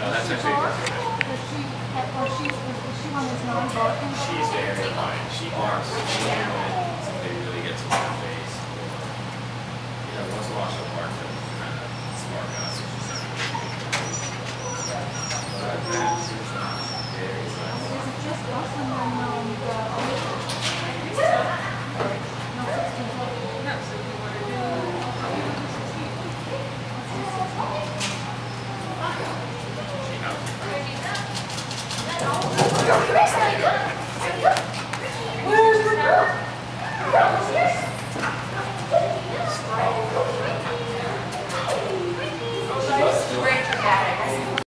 That's she actually, she, she that's non-barking? she's very fine. She barks somebody really gets in her face. Know, once in a while she'll bark Okay.